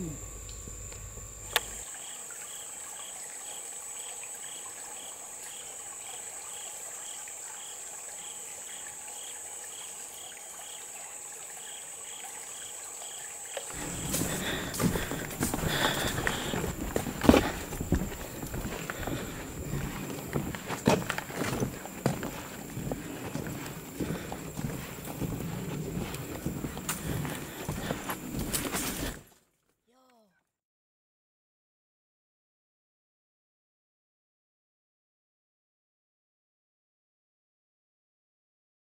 Hmm.